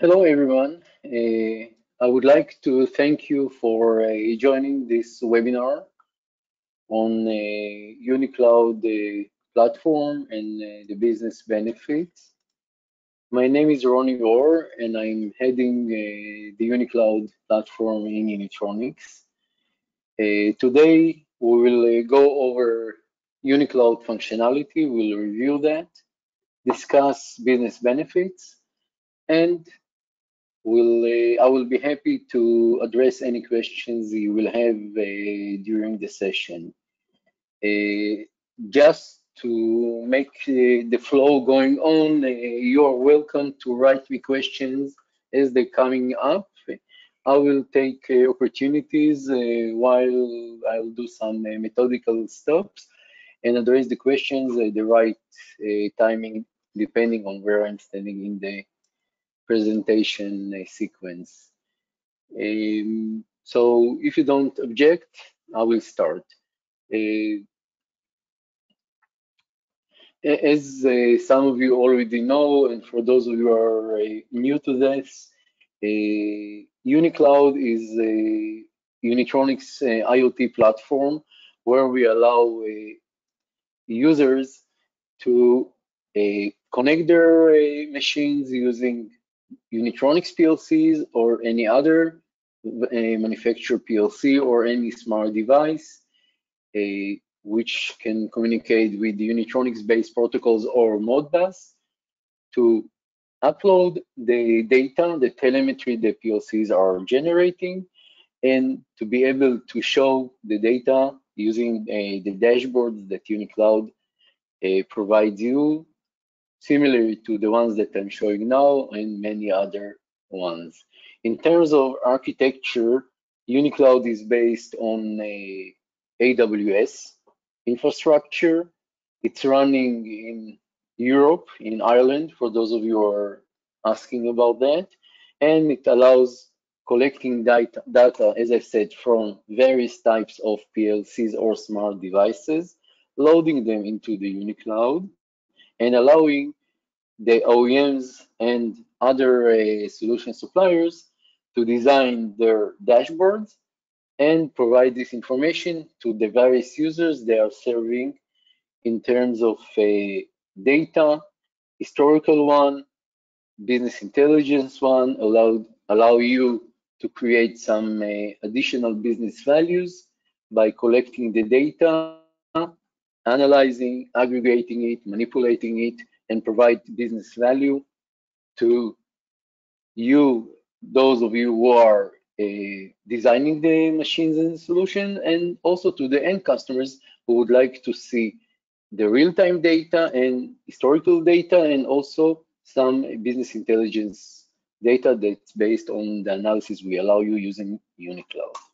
Hello, everyone. Uh, I would like to thank you for uh, joining this webinar on uh, UniCloud uh, platform and uh, the business benefits. My name is Ronnie Orr, and I'm heading uh, the UniCloud platform in Unitronics. Uh, today, we will go over UniCloud functionality, we'll review that, discuss business benefits, and will uh, I will be happy to address any questions you will have uh, during the session. Uh, just to make the flow going on, you are welcome to write me questions as they're coming up. I will take uh, opportunities uh, while I'll do some uh, methodical stops and address the questions at the right timing, depending on where I'm standing in the presentation sequence. Um, so if you don't object, I will start. Uh, as uh, some of you already know, and for those of you who are uh, new to this, uh, UniCloud is a Unitronics uh, IoT platform where we allow uh, users to connect their machines using Unitronics PLCs or any other manufacturer PLC or any smart device which can communicate with the Unitronics-based protocols or Modbus to upload the data, the telemetry the PLCs are generating, and to be able to show the data using uh, the dashboards that UniCloud uh, provides you similar to the ones that I'm showing now and many other ones. In terms of architecture, UniCloud is based on a AWS infrastructure. It's running in Europe, in Ireland, for those of you who are asking about that. And it allows collecting data, data, as I said, from various types of PLCs or smart devices, loading them into the UniCloud, and allowing the OEMs and other uh, solution suppliers to design their dashboards and provide this information to the various users they are serving in terms of uh, data, historical one, business intelligence one, allow, allow you to create some uh, additional business values by collecting the data analyzing, aggregating it, manipulating it, and provide business value to you, those of you who are uh, designing the machines and solution, and also to the end customers who would like to see the real-time data and historical data, and also some business intelligence data that's based on the analysis we allow you using UniCloud.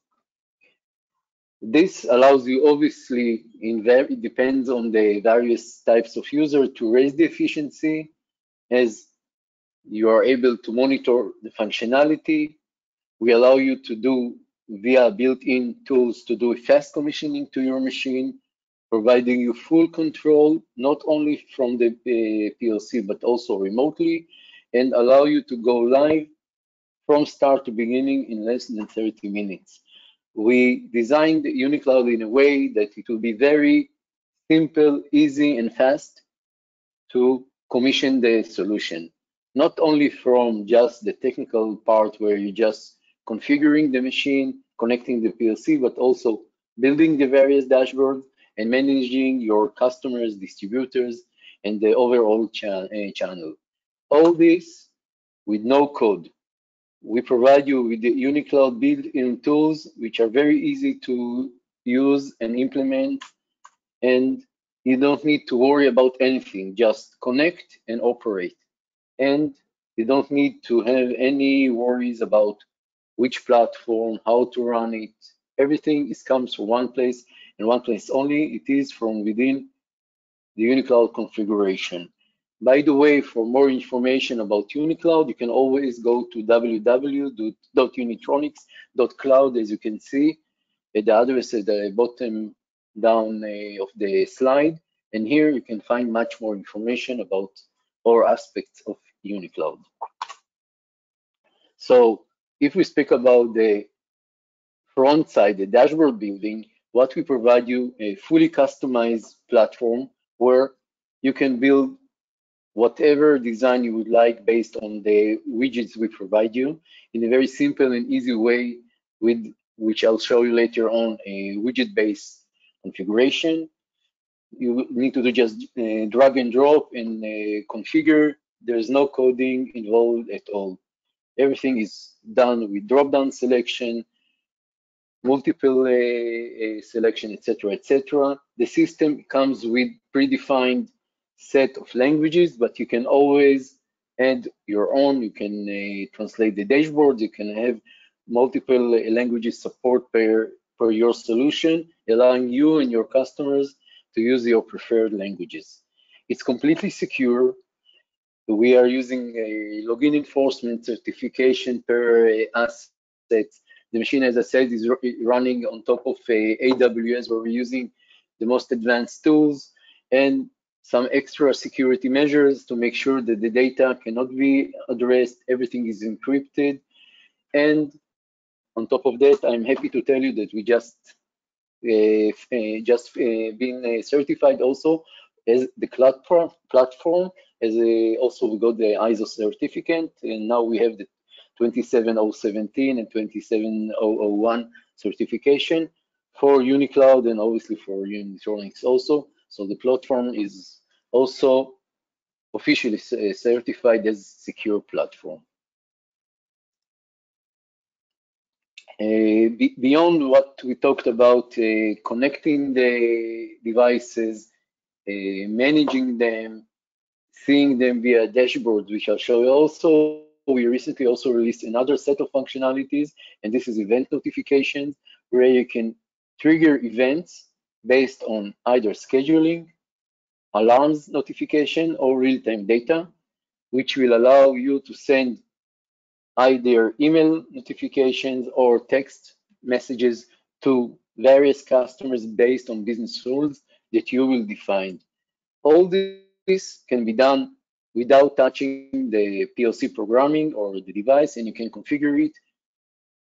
This allows you, obviously, in it depends on the various types of user to raise the efficiency as you are able to monitor the functionality. We allow you to do via built-in tools to do fast commissioning to your machine, providing you full control, not only from the uh, PLC, but also remotely, and allow you to go live from start to beginning in less than 30 minutes we designed UniCloud in a way that it will be very simple, easy, and fast to commission the solution. Not only from just the technical part where you're just configuring the machine, connecting the PLC, but also building the various dashboards and managing your customers, distributors, and the overall cha uh, channel. All this with no code we provide you with the UniCloud built-in tools, which are very easy to use and implement. And you don't need to worry about anything, just connect and operate. And you don't need to have any worries about which platform, how to run it. Everything is comes from one place and one place only. It is from within the UniCloud configuration. By the way, for more information about UniCloud, you can always go to www.unitronics.cloud, as you can see. At the address at the bottom down uh, of the slide. And here you can find much more information about all aspects of UniCloud. So if we speak about the front side, the dashboard building, what we provide you a fully customized platform where you can build whatever design you would like based on the widgets we provide you in a very simple and easy way with which I'll show you later on a widget-based configuration. You need to do just uh, drag and drop and uh, configure. There's no coding involved at all. Everything is done with drop-down selection, multiple uh, uh selection, etc., etc. The system comes with predefined set of languages, but you can always add your own. You can uh, translate the dashboard. You can have multiple uh, languages support per, per your solution, allowing you and your customers to use your preferred languages. It's completely secure. We are using a login enforcement certification per uh, asset. The machine, as I said, is running on top of AWS where we're using the most advanced tools and some extra security measures to make sure that the data cannot be addressed, everything is encrypted. And on top of that, I'm happy to tell you that we just uh, uh, just uh, been certified also as the cloud platform, as also we got the ISO certificate, and now we have the 27017 and 27001 certification for UniCloud and obviously for Unitronics also. So the platform is also officially certified as secure platform. Uh, be beyond what we talked about, uh, connecting the devices, uh, managing them, seeing them via dashboards, which I'll show you also. We recently also released another set of functionalities, and this is event notifications, where you can trigger events based on either scheduling, alarms notification, or real-time data, which will allow you to send either email notifications or text messages to various customers based on business rules that you will define. All this can be done without touching the PLC programming or the device, and you can configure it,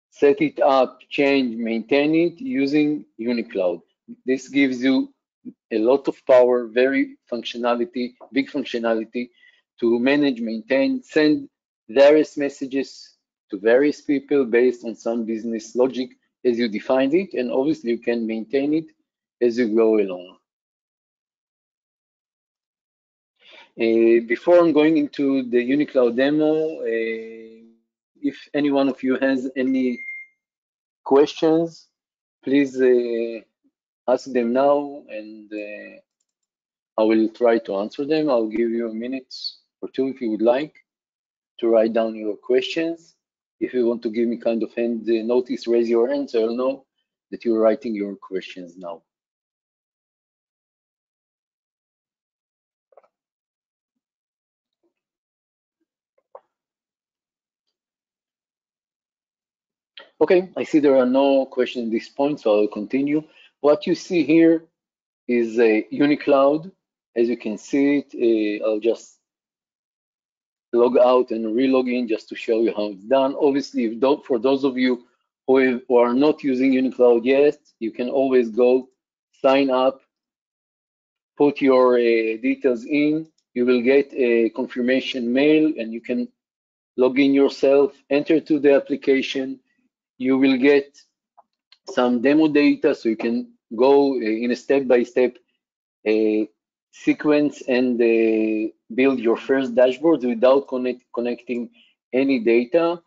set it up, change, maintain it using UniCloud. This gives you a lot of power, very functionality, big functionality to manage, maintain, send various messages to various people based on some business logic as you defined it, and obviously you can maintain it as you go along. Uh, before I'm going into the UniCloud demo, uh, if any one of you has any questions, please uh, ask them now and uh, I will try to answer them. I'll give you a minute or two if you would like to write down your questions. If you want to give me kind of hand uh, notice, raise your hand so I'll know that you're writing your questions now. Okay, I see there are no questions at this point, so I'll continue. What you see here is a UniCloud. As you can see it, uh, I'll just log out and relog in just to show you how it's done. Obviously, for those of you who, have, who are not using UniCloud yet, you can always go sign up, put your uh, details in. You will get a confirmation mail and you can log in yourself, enter to the application. You will get some demo data so you can go uh, in a step-by-step -step, uh, sequence and uh, build your first dashboard without connect, connecting any data.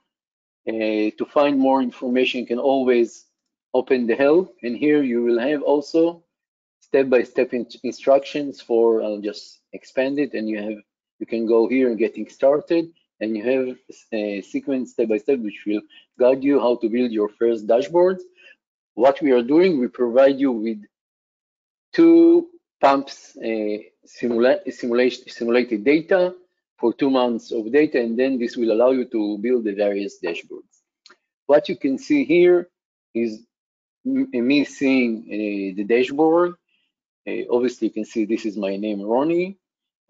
Uh, to find more information, you can always open the help, and here you will have also step-by-step -step in instructions for. I'll just expand it, and you have you can go here and getting started, and you have a sequence step-by-step -step, which will guide you how to build your first dashboard. What we are doing, we provide you with two pumps uh, simula simulation, simulated data for two months of data, and then this will allow you to build the various dashboards. What you can see here is me seeing uh, the dashboard. Uh, obviously, you can see this is my name, Ronnie,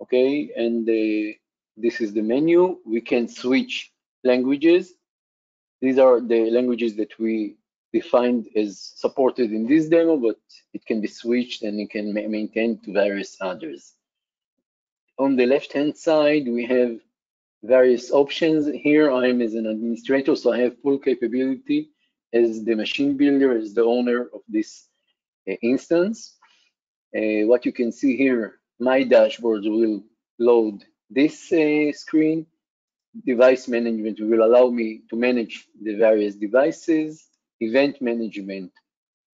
okay, and uh, this is the menu. We can switch languages. These are the languages that we defined as supported in this demo, but it can be switched and it can ma maintain to various others. On the left-hand side, we have various options. Here I am as an administrator, so I have full capability as the machine builder, as the owner of this uh, instance. Uh, what you can see here, my dashboard will load this uh, screen. Device management will allow me to manage the various devices. Event management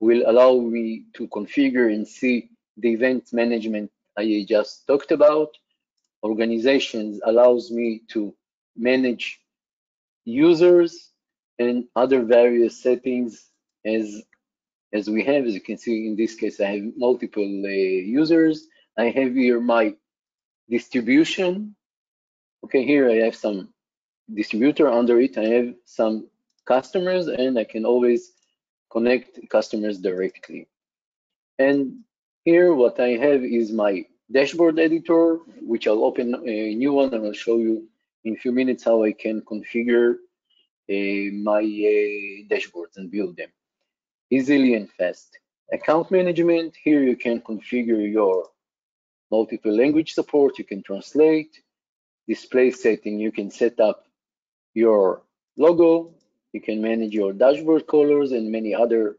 will allow me to configure and see the event management I just talked about. Organizations allows me to manage users and other various settings as as we have. As you can see in this case i have multiple uh, users. I have here my distribution. Okay here i have some distributor under it. I have some customers and i can always connect customers directly and here what i have is my dashboard editor, which I'll open a new one and I'll show you in a few minutes how I can configure uh, my uh, dashboards and build them easily and fast. Account management, here you can configure your multiple language support, you can translate, display setting, you can set up your logo, you can manage your dashboard colors and many other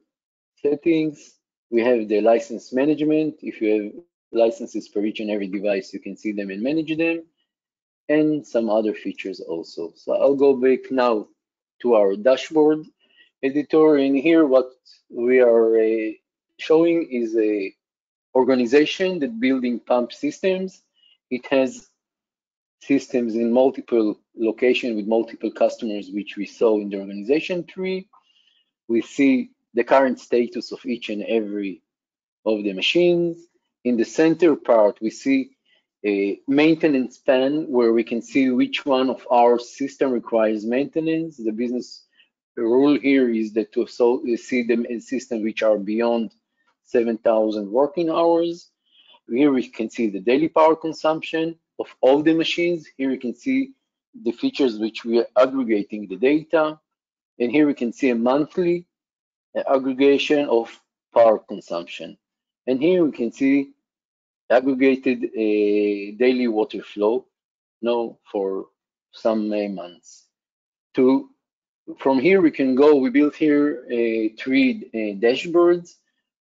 settings. We have the license management. If you have licenses for each and every device. You can see them and manage them and some other features also. So I'll go back now to our dashboard editor. And here what we are uh, showing is a organization that building pump systems. It has systems in multiple locations with multiple customers, which we saw in the organization tree. We see the current status of each and every of the machines in the center part, we see a maintenance pan where we can see which one of our system requires maintenance. The business rule here is that to so see them in systems which are beyond 7,000 working hours. Here we can see the daily power consumption of all the machines. Here you can see the features which we are aggregating the data. And here we can see a monthly aggregation of power consumption. And here we can see aggregated uh, daily water flow no, for some uh, months. To From here we can go, we built here uh, three uh, dashboards.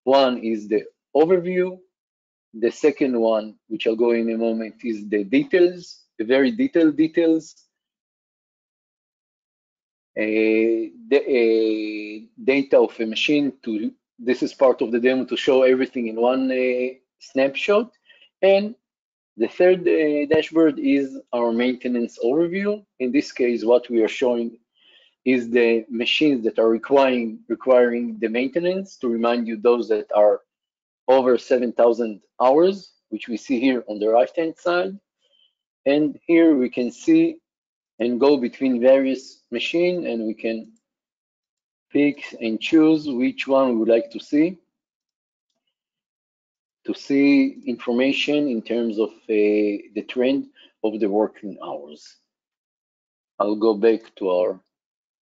One is the overview. The second one, which I'll go in a moment, is the details, the very detailed details. Uh, the data of a machine to this is part of the demo to show everything in one uh, snapshot. And the third uh, dashboard is our maintenance overview. In this case, what we are showing is the machines that are requiring requiring the maintenance to remind you those that are over 7,000 hours, which we see here on the right-hand side. And here we can see and go between various machines and we can pick and choose which one we would like to see to see information in terms of uh, the trend of the working hours. I'll go back to our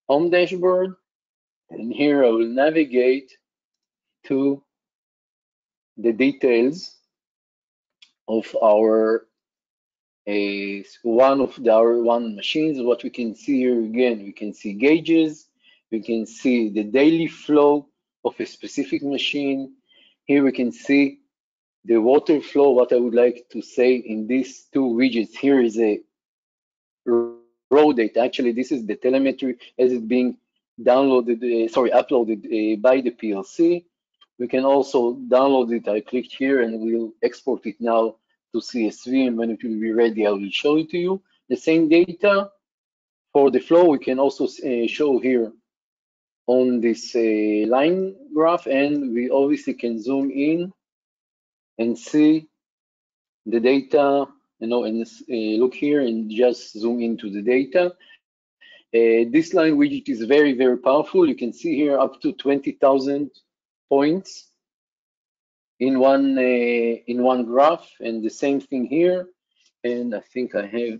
home dashboard and here I will navigate to the details of our uh, one of the, our one machines. What we can see here again, we can see gauges, we can see the daily flow of a specific machine. Here we can see the water flow, what I would like to say in these two widgets here is a raw data. Actually, this is the telemetry as it's being downloaded, uh, sorry, uploaded uh, by the PLC. We can also download it. I clicked here and we'll export it now to CSV and when it will be ready, I will show it to you. The same data for the flow, we can also uh, show here on this uh, line graph and we obviously can zoom in and see the data, you know, and uh, look here and just zoom into the data. Uh, this line widget is very, very powerful. You can see here up to 20,000 points in one uh, in one graph, and the same thing here. And I think I have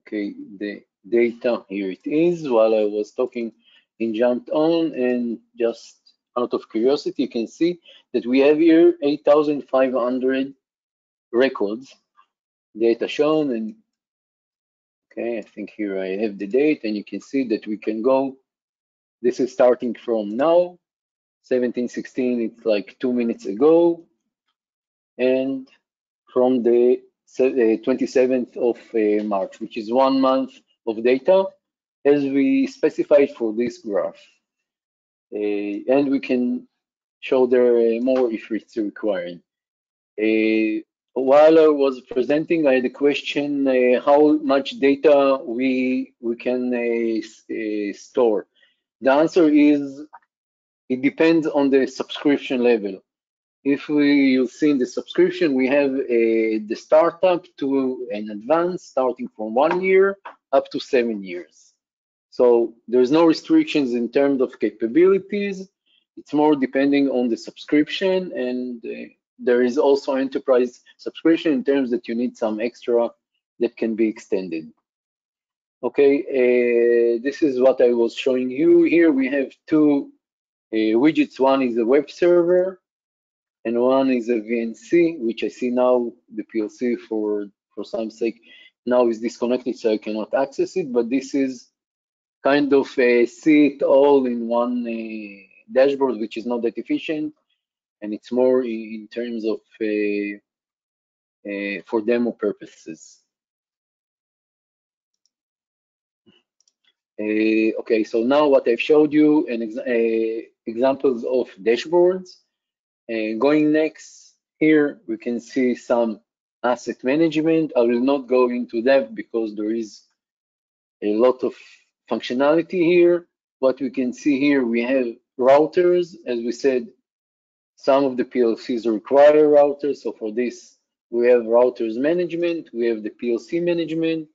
okay the data. Here it is. While I was talking, it jumped on and just out of curiosity, you can see that we have here 8,500 records data shown and okay i think here i have the date and you can see that we can go this is starting from now 1716 it's like two minutes ago. And from the 27th of uh, march which is one month of data as we specified for this graph. Uh, and we can show there uh, more if it's required. Uh, while I was presenting, I had a question uh, how much data we we can uh, uh, store. The answer is it depends on the subscription level. If we you see in the subscription, we have the startup to an advanced starting from one year up to seven years. So there's no restrictions in terms of capabilities. It's more depending on the subscription and uh, there is also enterprise subscription in terms that you need some extra that can be extended. Okay, uh, this is what I was showing you. Here we have two uh, widgets. One is a web server and one is a VNC, which I see now the PLC for, for some sake now is disconnected, so I cannot access it, but this is kind of a see it all in one uh, dashboard, which is not that efficient and it's more in terms of uh, uh, for demo purposes. Uh, okay, so now what I've showed you and ex examples of dashboards. going next, here we can see some asset management. I will not go into that because there is a lot of functionality here. What we can see here, we have routers, as we said, some of the PLCs require routers. So for this, we have routers management, we have the PLC management.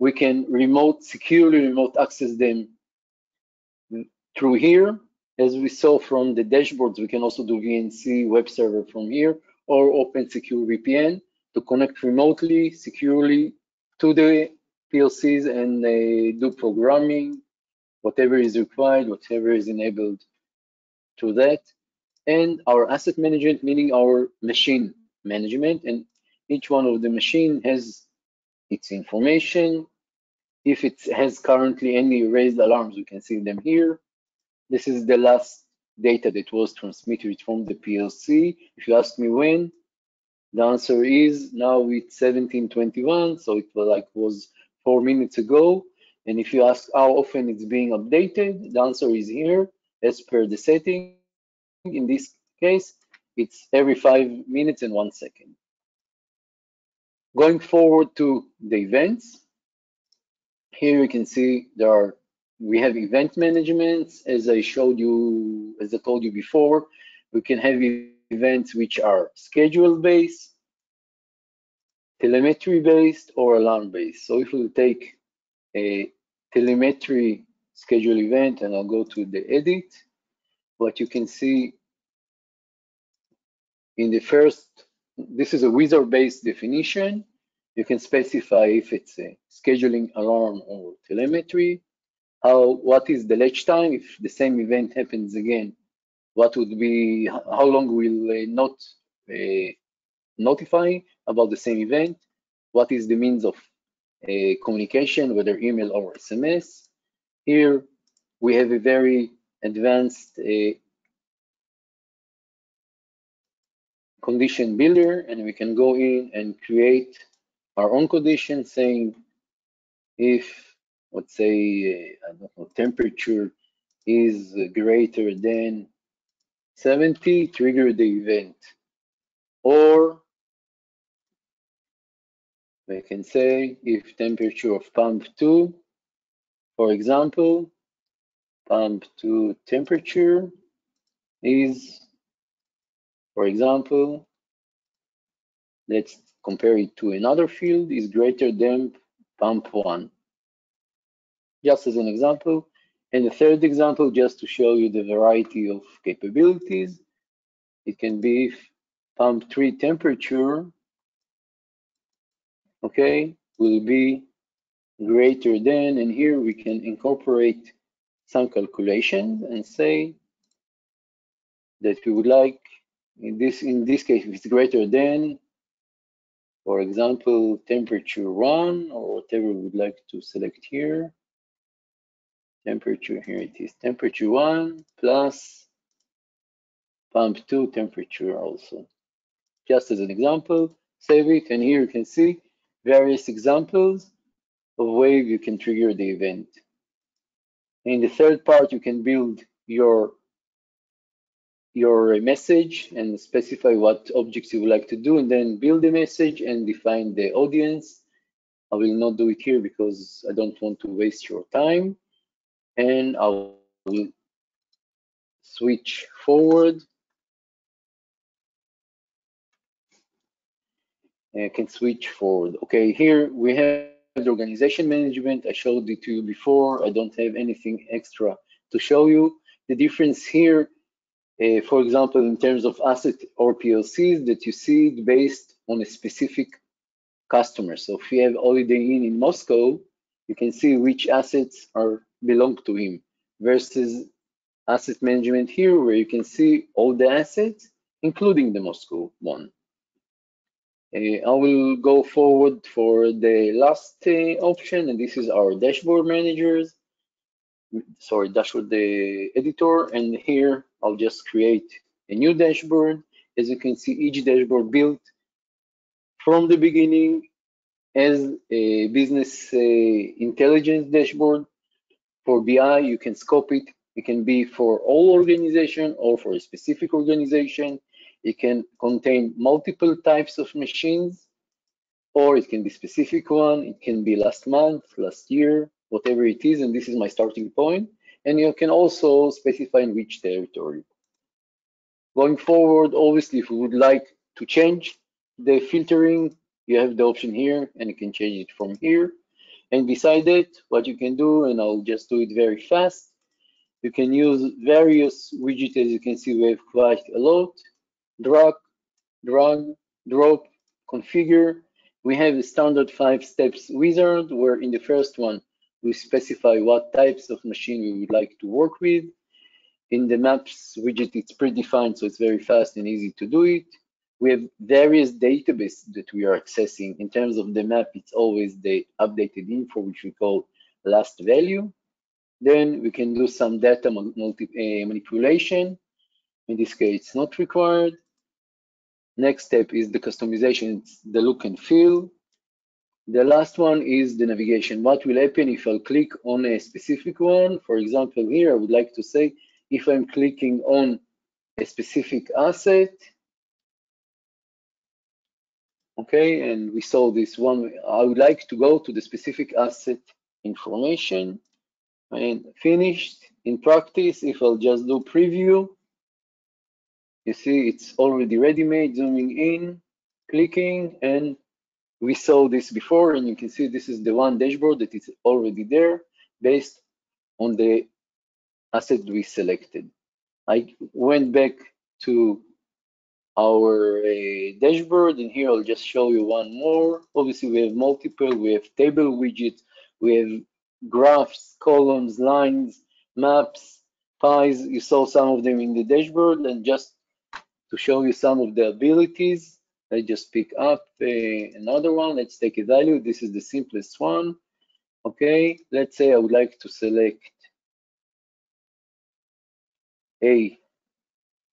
We can remote, securely remote access them through here. As we saw from the dashboards, we can also do VNC web server from here or open secure VPN to connect remotely, securely to the PLCs and uh, do programming, whatever is required, whatever is enabled to that and our asset management, meaning our machine management. And each one of the machine has its information. If it has currently any raised alarms, we can see them here. This is the last data that was transmitted from the PLC. If you ask me when, the answer is now it's 1721, so it was like was four minutes ago. And if you ask how often it's being updated, the answer is here as per the setting in this case, it's every five minutes and one second. Going forward to the events, here you can see there are we have event management as I showed you, as I told you before. We can have events which are schedule based, telemetry based, or alarm based. So if we take a telemetry schedule event and I'll go to the edit, what you can see in the first, this is a wizard-based definition. You can specify if it's a scheduling alarm or telemetry. How, what is the latch time? If the same event happens again, what would be, how long will uh, not uh, notify about the same event? What is the means of uh, communication, whether email or SMS? Here we have a very advanced condition builder and we can go in and create our own condition saying if let's say uh, I don't know temperature is greater than 70 trigger the event. Or we can say if temperature of pump 2 for example pump 2 temperature is for example, let's compare it to another field is greater than pump one. Just as an example. And the third example, just to show you the variety of capabilities, it can be pump three temperature, okay, will be greater than, and here we can incorporate some calculations and say that we would like in this in this case if it's greater than for example temperature one or whatever we would like to select here. Temperature here it is temperature one plus pump two temperature also. Just as an example save it and here you can see various examples of ways you can trigger the event. In the third part you can build your your message and specify what objects you would like to do and then build the message and define the audience. I will not do it here because I don't want to waste your time. And I will switch forward. And I can switch forward. Okay, here we have the organization management. I showed it to you before. I don't have anything extra to show you. The difference here uh, for example, in terms of asset or PLCs that you see it based on a specific customer. So if you have Holiday Inn in Moscow, you can see which assets are belong to him versus asset management here, where you can see all the assets, including the Moscow one. Uh, I will go forward for the last uh, option, and this is our dashboard managers sorry, dashboard the editor. And here I'll just create a new dashboard. As you can see, each dashboard built from the beginning as a business uh, intelligence dashboard. For BI, you can scope it. It can be for all organization or for a specific organization. It can contain multiple types of machines, or it can be specific one. It can be last month, last year, whatever it is, and this is my starting point. And you can also specify in which territory. Going forward, obviously, if you would like to change the filtering, you have the option here, and you can change it from here. And beside it, what you can do, and I'll just do it very fast, you can use various widgets. As you can see, we have quite a lot. Drag, drag, drop, configure. We have the standard five steps wizard, where in the first one, we specify what types of machine we would like to work with. In the maps widget, it's predefined, so it's very fast and easy to do it. We have various databases that we are accessing. In terms of the map, it's always the updated info, which we call last value. Then we can do some data multi, uh, manipulation. In this case, it's not required. Next step is the customization, it's the look and feel. The last one is the navigation. What will happen if I click on a specific one? For example, here I would like to say if I'm clicking on a specific asset, okay, and we saw this one, I would like to go to the specific asset information and finished. In practice, if I'll just do preview, you see it's already ready-made, zooming in, clicking, and we saw this before, and you can see this is the one dashboard that is already there based on the asset we selected. I went back to our uh, dashboard, and here I'll just show you one more. Obviously, we have multiple. We have table widgets. We have graphs, columns, lines, maps, pies. You saw some of them in the dashboard, and just to show you some of the abilities, Let's just pick up uh, another one. Let's take a value. This is the simplest one. Okay, let's say I would like to select A.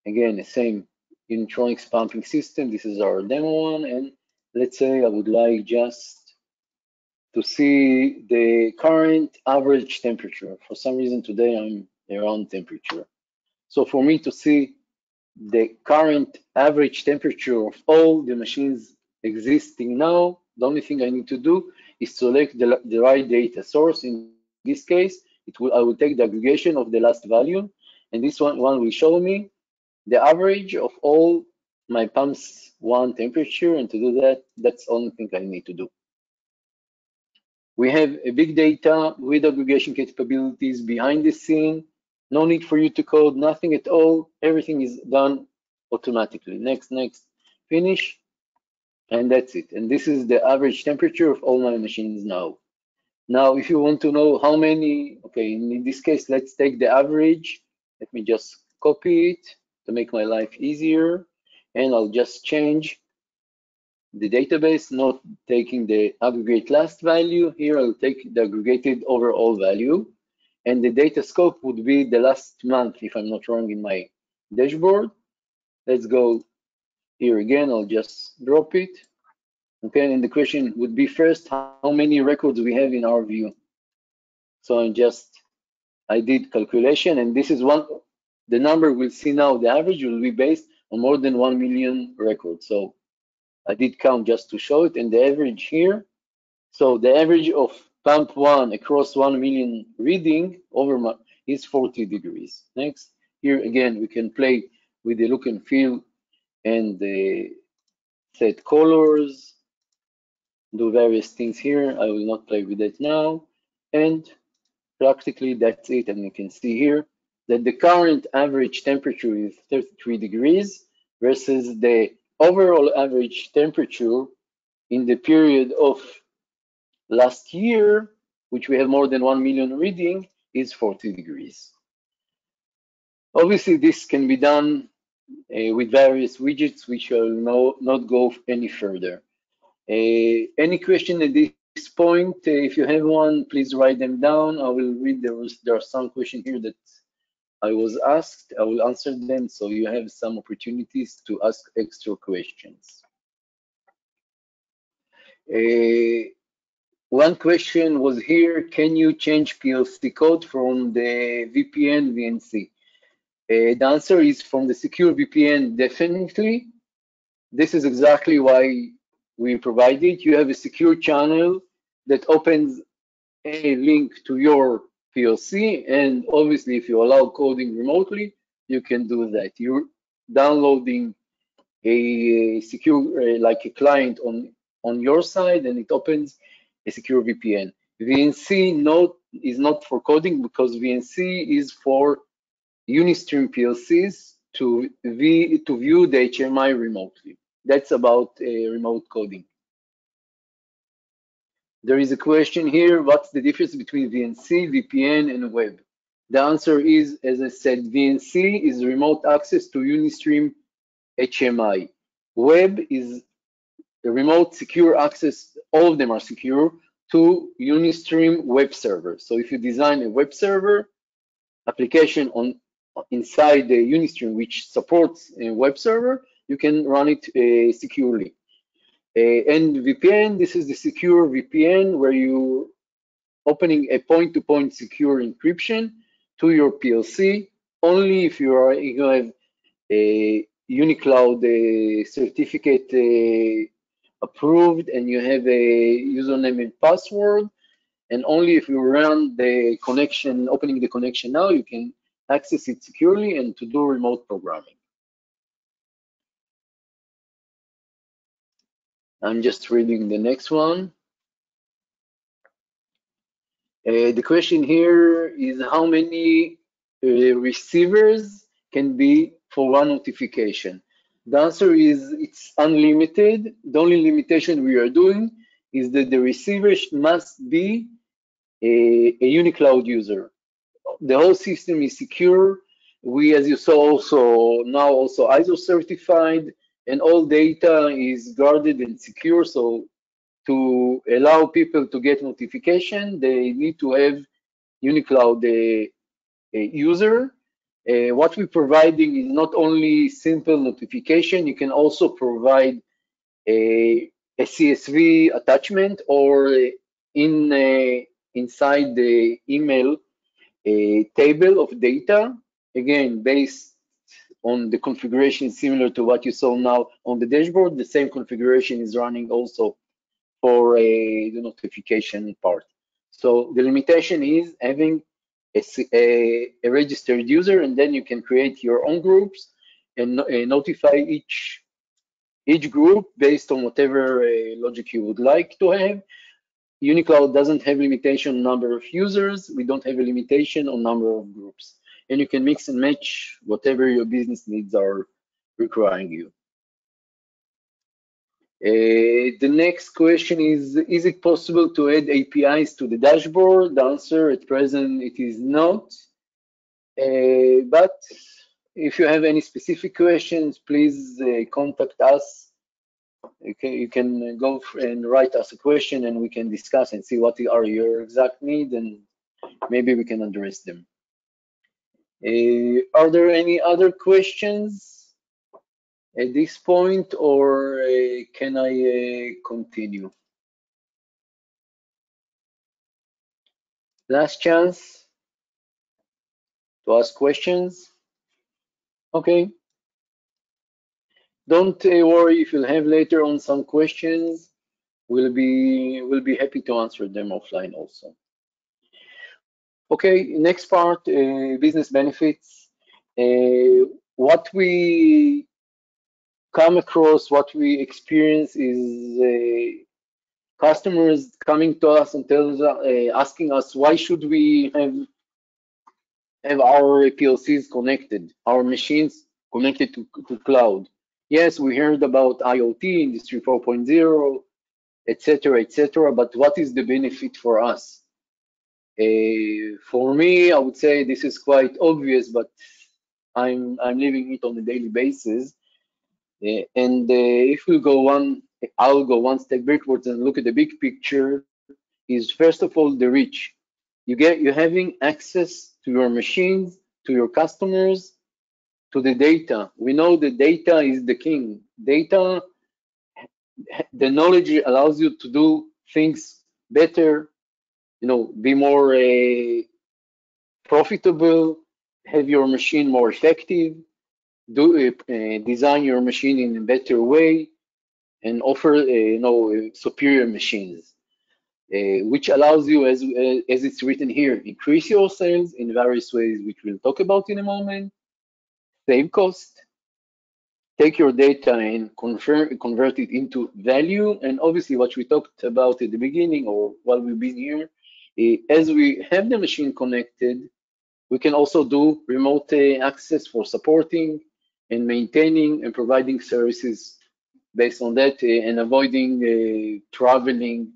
Again, the same Unitronics pumping system. This is our demo one. And let's say I would like just to see the current average temperature. For some reason today I'm around temperature. So for me to see the current average temperature of all the machines existing now, the only thing I need to do is select the, the right data source. In this case, it will I will take the aggregation of the last value, and this one, one will show me the average of all my pumps one temperature, and to do that, that's the only thing I need to do. We have a big data with aggregation capabilities behind the scene no need for you to code, nothing at all. Everything is done automatically. Next, next, finish. And that's it. And this is the average temperature of all my machines now. Now, if you want to know how many, okay, in this case, let's take the average. Let me just copy it to make my life easier. And I'll just change the database, not taking the aggregate last value. Here I'll take the aggregated overall value. And the data scope would be the last month, if I'm not wrong, in my dashboard. Let's go here again. I'll just drop it. Okay, and the question would be first, how many records we have in our view? So I just, I did calculation, and this is one, the number we'll see now, the average will be based on more than 1 million records. So I did count just to show it, and the average here. So the average of pump one across 1 million reading over is 40 degrees. Next, here again, we can play with the look and feel and the set colors, do various things here. I will not play with it now. And practically that's it. And you can see here that the current average temperature is 33 degrees versus the overall average temperature in the period of last year, which we have more than 1 million reading, is 40 degrees. Obviously, this can be done uh, with various widgets, which will no, not go any further. Uh, any question at this point? Uh, if you have one, please write them down. I will read. There was there are some questions here that I was asked. I will answer them, so you have some opportunities to ask extra questions. Uh, one question was here, can you change PLC code from the VPN VNC? Uh, the answer is from the secure VPN, definitely. This is exactly why we provide it. You have a secure channel that opens a link to your PLC, and obviously, if you allow coding remotely, you can do that. You're downloading a, secure, uh, like a client on on your side, and it opens a secure VPN. VNC not, is not for coding because VNC is for Unistream PLCs to, v, to view the HMI remotely. That's about uh, remote coding. There is a question here, what's the difference between VNC, VPN, and web? The answer is, as I said, VNC is remote access to Unistream HMI. Web is remote secure access, all of them are secure, to Unistream web server. So if you design a web server application on inside the Unistream, which supports a web server, you can run it uh, securely. Uh, and VPN, this is the secure VPN where you opening a point-to-point -point secure encryption to your PLC only if you are you have a UniCloud uh, certificate approved and you have a username and password and only if you run the connection opening the connection now you can access it securely, and to do remote programming. I'm just reading the next one. Uh, the question here is how many uh, receivers can be for one notification? The answer is it's unlimited. The only limitation we are doing is that the receivers must be a, a UniCloud user the whole system is secure. We, as you saw, also now also ISO certified, and all data is guarded and secure. So to allow people to get notification, they need to have UniCloud a, a user. Uh, what we're providing is not only simple notification, you can also provide a, a CSV attachment or in uh, inside the email a table of data, again, based on the configuration similar to what you saw now on the dashboard. The same configuration is running also for a, the notification part. So the limitation is having a, a, registered user, and then you can create your own groups and uh, notify each each group based on whatever uh, logic you would like to have. UniCloud doesn't have limitation on number of users. We don't have a limitation on number of groups. And you can mix and match whatever your business needs are requiring you. Uh, the next question is, is it possible to add APIs to the dashboard? The answer at present, it is not. Uh, but if you have any specific questions, please uh, contact us. You can, you can go and write us a question and we can discuss and see what are your exact needs and maybe we can address them. Uh, are there any other questions? At this point or uh, can I uh, continue? Last chance to ask questions. Okay. Don't uh, worry if you'll have later on some questions. We'll be we'll be happy to answer them offline also. Okay, next part, uh, business benefits. Uh, what we come across what we experience is uh, customers coming to us and uh, asking us why should we have have our PLCs connected, our machines connected to, to cloud. Yes, we heard about IoT, Industry 4.0, etc., etc. But what is the benefit for us? Uh, for me, I would say this is quite obvious, but I'm I'm living it on a daily basis. Uh, and uh, if we go one, I'll go one step backwards and look at the big picture. Is first of all the reach. You get you're having access to your machines, to your customers, to the data. We know the data is the king. Data, the knowledge allows you to do things better, you know, be more uh, profitable, have your machine more effective, do uh, design your machine in a better way and offer uh, you know superior machines uh, which allows you as as it's written here increase your sales in various ways which we'll talk about in a moment save cost take your data and convert convert it into value and obviously what we talked about at the beginning or while we've been here as we have the machine connected we can also do remote access for supporting and maintaining and providing services based on that uh, and avoiding uh, traveling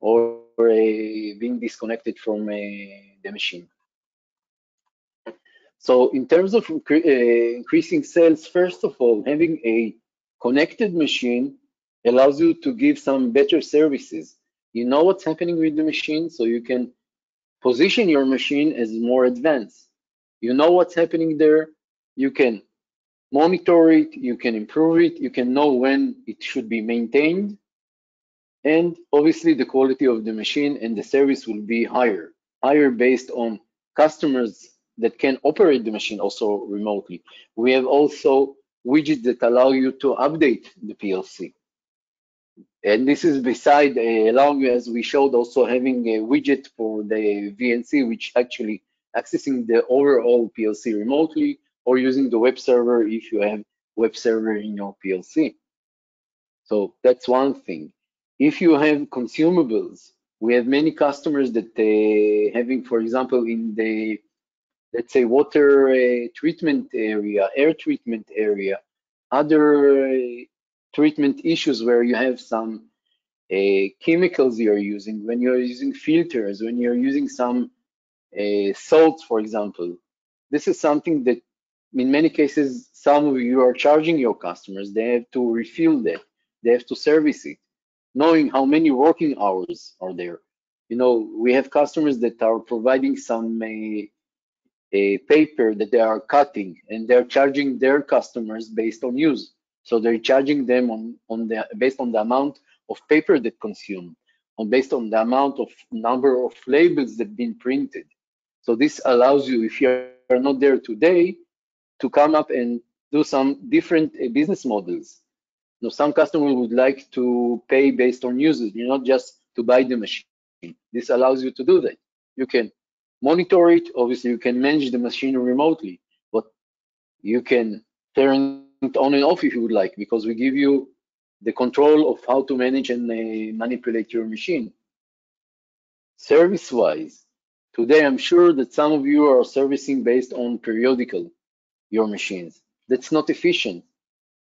or uh, being disconnected from the machine. So in terms of increasing sales, first of all, having a connected machine allows you to give some better services. You know what's happening with the machine, so you can position your machine as more advanced. You know what's happening there. You can monitor it, you can improve it, you can know when it should be maintained, and obviously the quality of the machine and the service will be higher, higher based on customers that can operate the machine also remotely. We have also widgets that allow you to update the PLC. And this is beside uh, allowing you, as we showed, also having a widget for the VNC, which actually accessing the overall PLC remotely, or using the web server if you have web server in your PLC. So that's one thing. If you have consumables, we have many customers that uh, having, for example, in the, let's say, water uh, treatment area, air treatment area, other uh, treatment issues where you have some uh, chemicals you're using, when you're using filters, when you're using some uh, salts, for example. This is something that in many cases, some of you are charging your customers. They have to refill that. They have to service it, knowing how many working hours are there. You know, we have customers that are providing some a paper that they are cutting, and they're charging their customers based on use. So they're charging them on on the based on the amount of paper that consumed, on based on the amount of number of labels that have been printed. So this allows you, if you're not there today, to come up and do some different uh, business models. You know, some customers would like to pay based on usage, you not just to buy the machine. This allows you to do that. You can monitor it. Obviously, you can manage the machine remotely, but you can turn it on and off if you would like, because we give you the control of how to manage and uh, manipulate your machine. Service-wise, today I'm sure that some of you are servicing based on periodical your machines. That's not efficient.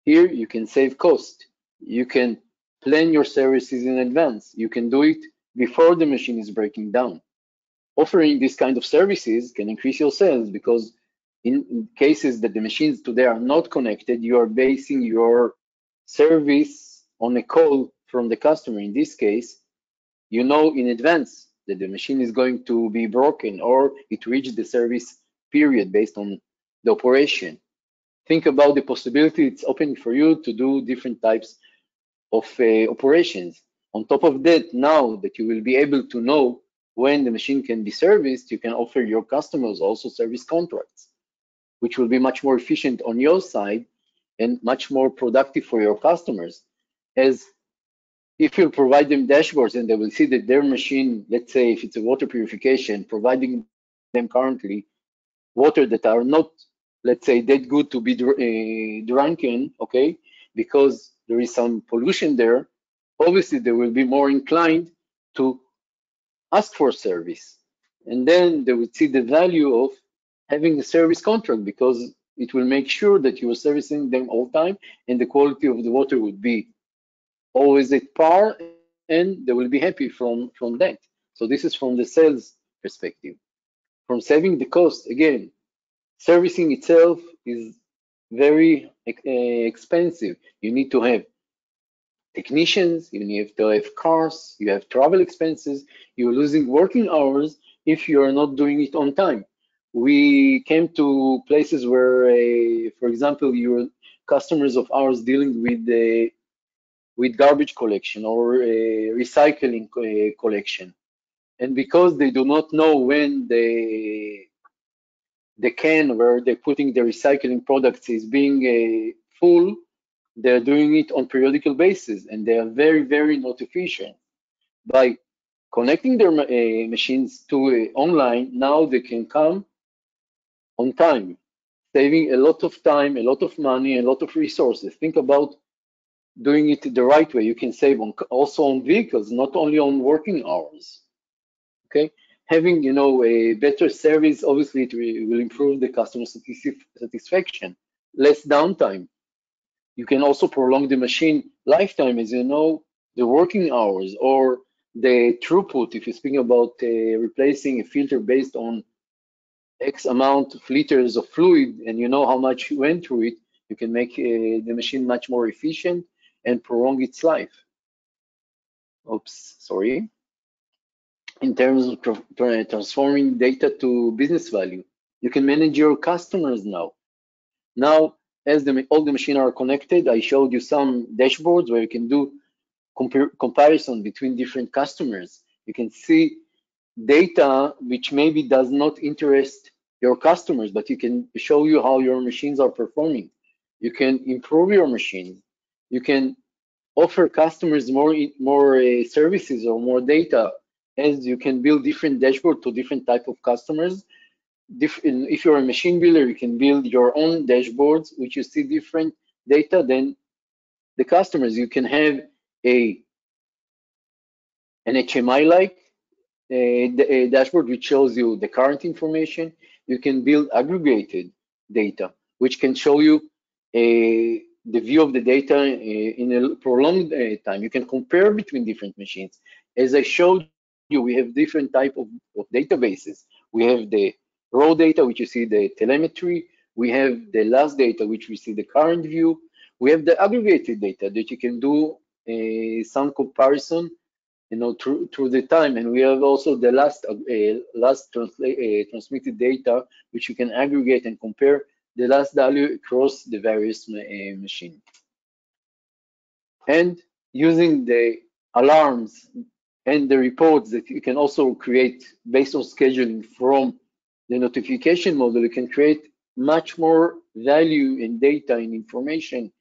Here you can save cost. You can plan your services in advance. You can do it before the machine is breaking down. Offering this kind of services can increase your sales because in, cases that the machines today are not connected, you are basing your service on a call from the customer. In this case, you know in advance that the machine is going to be broken or it reached the service period based on the operation. Think about the possibility it's open for you to do different types of uh, operations. On top of that, now that you will be able to know when the machine can be serviced, you can offer your customers also service contracts, which will be much more efficient on your side and much more productive for your customers. As if you provide them dashboards and they will see that their machine, let's say if it's a water purification, providing them currently water that are not, let's say, that good to be uh, drunken, okay, because there is some pollution there, obviously they will be more inclined to ask for service. And then they would see the value of having a service contract because it will make sure that you are servicing them all the time and the quality of the water would be always at par and they will be happy from, from that. So this is from the sales perspective. From saving the cost, again, servicing itself is very uh, expensive. You need to have technicians, you need to have cars, you have travel expenses, you're losing working hours if you are not doing it on time. We came to places where, uh, for example, your customers of ours dealing with uh, with garbage collection or recycling collection, and because they do not know when the the can where they're putting the recycling products is being uh, full, they're doing it on periodical basis and they are very, very not efficient. By connecting their uh, machines to uh, online, now they can come on time, saving a lot of time, a lot of money, a lot of resources. Think about doing it the right way. You can save on, also on vehicles, not only on working hours. Okay, having you know a better service, obviously it will improve the customer satisfaction. Less downtime, you can also prolong the machine lifetime, as you know, the working hours or the throughput. If you're speaking about uh, replacing a filter based on X amount of liters of fluid and you know how much went through it, you can make uh, the machine much more efficient and prolong its life. Oops, sorry. In terms of tra transforming data to business value, you can manage your customers now. Now, as the, all the machines are connected, I showed you some dashboards where you can do compar comparison between different customers. You can see data which maybe does not interest your customers, but you can show you how your machines are performing. You can improve your machines. You can offer customers more more uh, services or more data as you can build different dashboard to different type of customers if you're a machine builder, you can build your own dashboards, which you see different data than the customers. You can have a an HMI-like a dashboard which shows you the current information. You can build aggregated data, which can show you a, the view of the data eh, in a prolonged eh, time. You can compare between different machines. As I showed we have different type of, of databases. We have the raw data, which you see the telemetry. We have the last data, which we see the current view. We have the aggregated data that you can do uh, some comparison, you know, through, through the time. And we have also the last uh, last translate, uh, transmitted data, which you can aggregate and compare the last value across the various uh, machines. And using the alarms and the reports that you can also create based on scheduling from the notification model, you can create much more value in data and information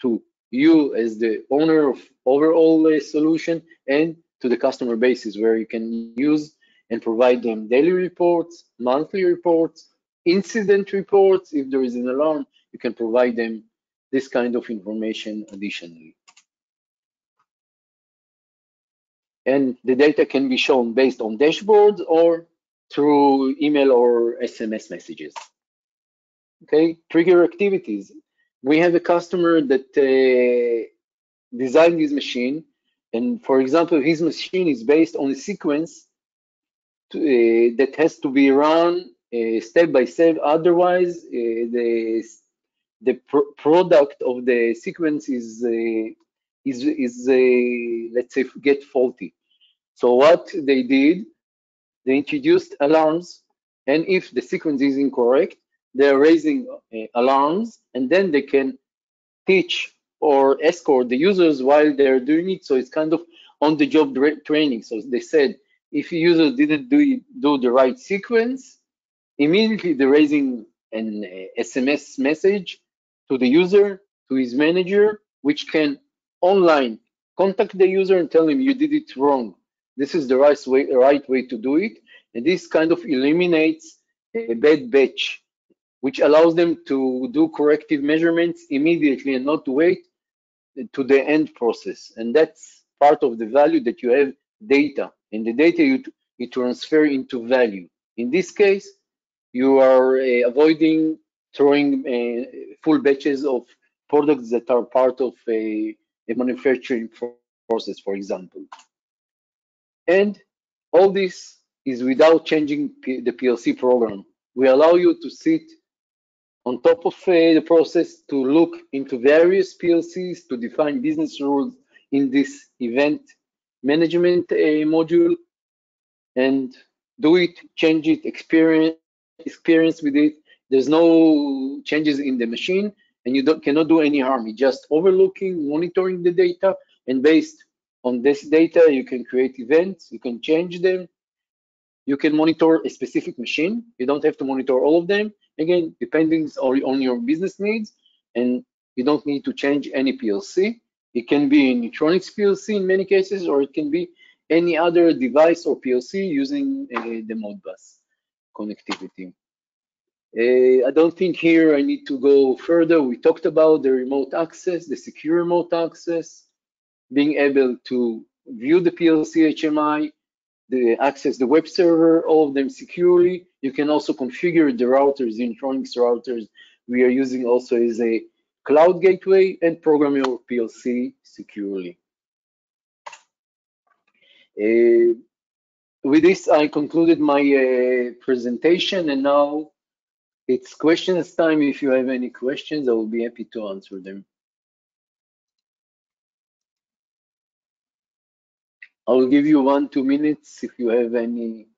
to you as the owner of overall uh, solution and to the customer bases where you can use and provide them daily reports, monthly reports, incident reports. If there is an alarm, you can provide them this kind of information additionally. And the data can be shown based on dashboards or through email or SMS messages. Okay, trigger activities. We have a customer that uh, designed his machine, and for example, his machine is based on a sequence to, uh, that has to be run uh, step by step. Otherwise, uh, the the pr product of the sequence is uh, is is uh, let's say get faulty. So what they did, they introduced alarms, and if the sequence is incorrect, they're raising uh, alarms, and then they can teach or escort the users while they're doing it. So it's kind of on-the-job training. So they said if a user didn't do do the right sequence, immediately they're raising an SMS message to the user, to his manager, which can online contact the user and tell him you did it wrong. This is the right way, right way to do it. And this kind of eliminates a bad batch, which allows them to do corrective measurements immediately and not wait to the end process. And that's part of the value that you have data. And the data you, you transfer into value. In this case, you are uh, avoiding throwing uh, full batches of products that are part of a, a manufacturing process, for example. And all this is without changing the PLC program. We allow you to sit on top of uh, the process to look into various PLCs to define business rules in this event management uh, module and do it, change it, experience, experience with it, there's no changes in the machine and you cannot do any harm. You're just overlooking, monitoring the data, and based on this data, you can create events, you can change them, you can monitor a specific machine. You don't have to monitor all of them. Again, depending on your business needs, and you don't need to change any PLC. It can be a Unitronics PLC in many cases, or it can be any other device or PLC using uh, the Modbus connectivity. Uh, I don't think here I need to go further. We talked about the remote access, the secure remote access, being able to view the PLC HMI, the access the web server, all of them securely. You can also configure the routers, the Unitronics routers we are using also as a cloud gateway and program your PLC securely. Uh, with this, I concluded my uh, presentation and now it's questions time. If you have any questions, I will be happy to answer them. I will give you one, two minutes if you have any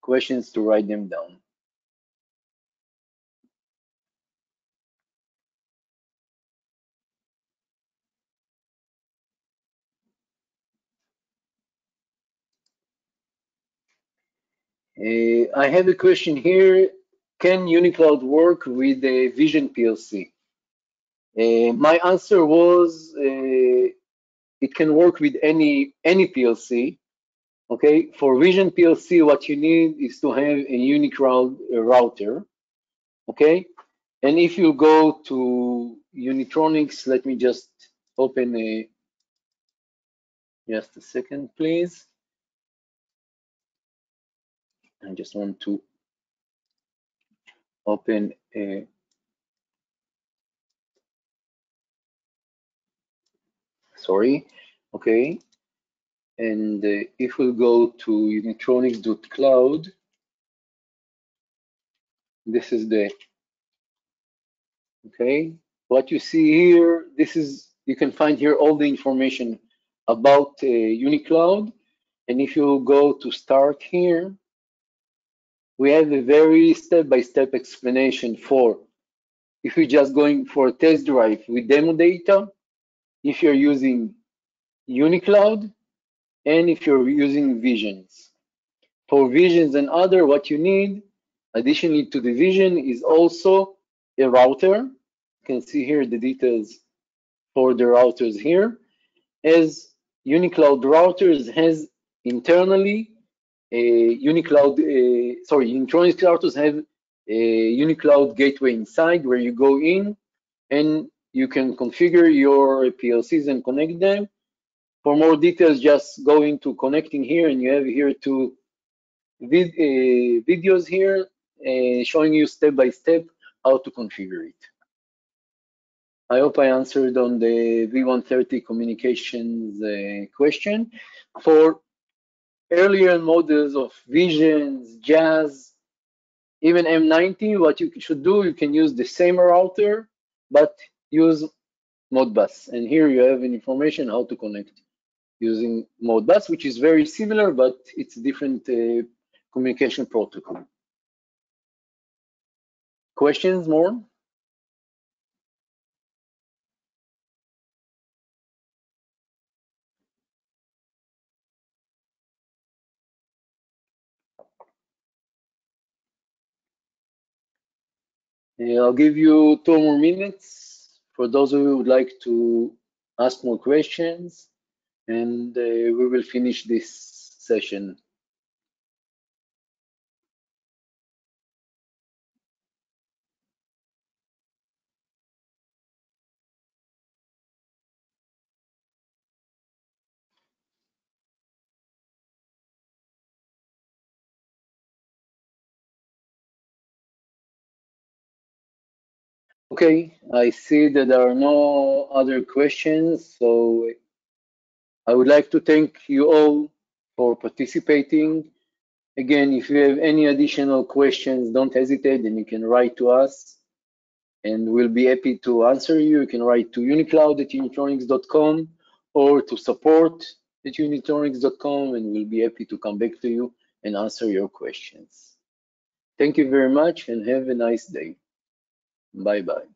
questions to write them down. Uh, I have a question here can UniCloud work with the Vision PLC? Uh, my answer was uh, it can work with any any PLC. Okay, for Vision PLC, what you need is to have a UniCloud router. Okay, and if you go to Unitronics, let me just open a just a second, please. I just want to open a sorry okay. And uh, if we go to unitronics.cloud this is the okay. What you see here this is you can find here all the information about uh, unicloud. And if you go to start here we have a very step-by-step -step explanation for if you're just going for a test drive with demo data, if you're using UniCloud, and if you're using Visions. For Visions and other, what you need, additionally to the Vision, is also a router. You can see here the details for the routers here. As UniCloud routers has internally UniCloud, sorry, Unitronics routers have a UniCloud gateway inside where you go in and you can configure your PLCs and connect them. For more details, just go into connecting here and you have here two vid uh, videos here uh, showing you step by step how to configure it. I hope I answered on the V130 communications uh, question. For earlier models of Visions, Jazz, even M90, what you should do, you can use the same router, but use Modbus. And here you have information how to connect using Modbus, which is very similar, but it's a different uh, communication protocol. Questions more? I'll give you two more minutes for those of you who would like to ask more questions, and uh, we will finish this session. Okay, I see that there are no other questions, so I would like to thank you all for participating. Again, if you have any additional questions, don't hesitate and you can write to us and we'll be happy to answer you. You can write to unicloud at unitronics.com or to support at unitronics.com and we'll be happy to come back to you and answer your questions. Thank you very much and have a nice day. Bye bye.